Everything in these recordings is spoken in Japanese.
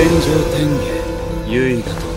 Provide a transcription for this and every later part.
天上天下優位が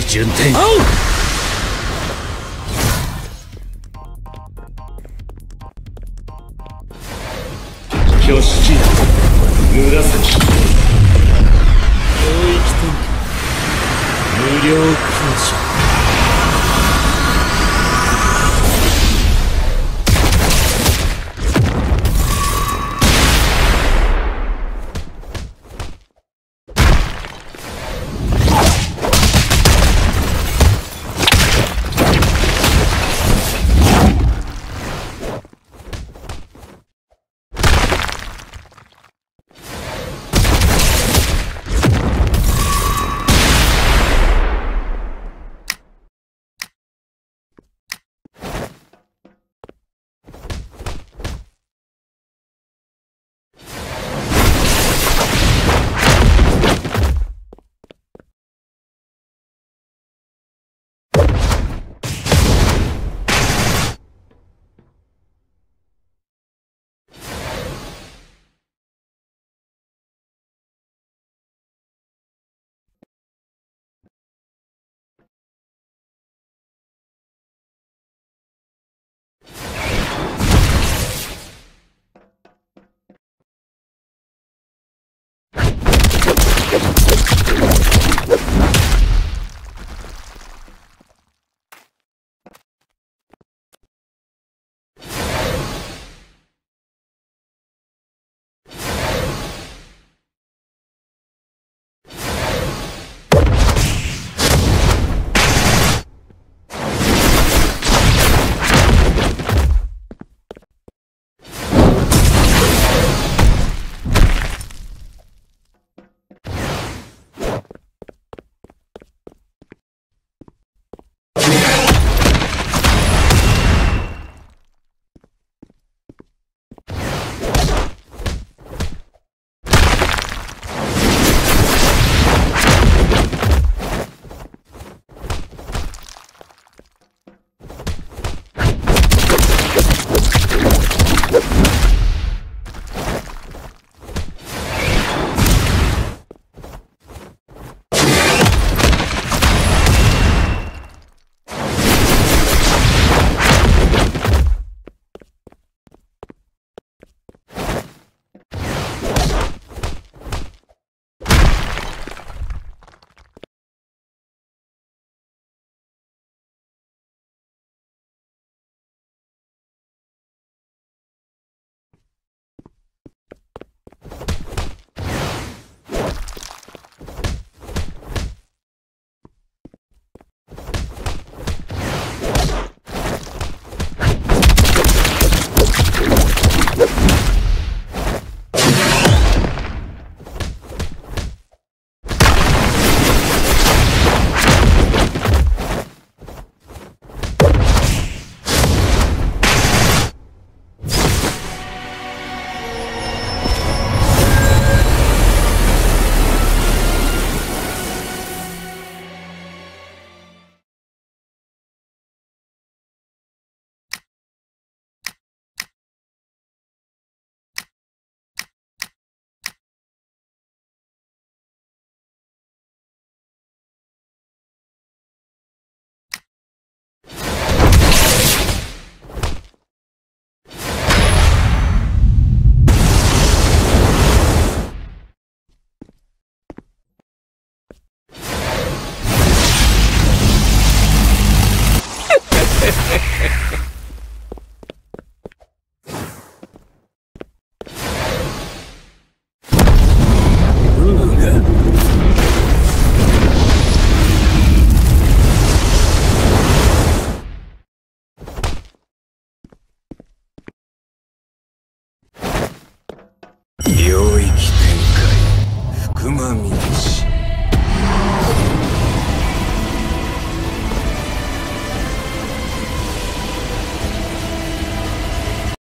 気順天。挙紫。領域無料感謝。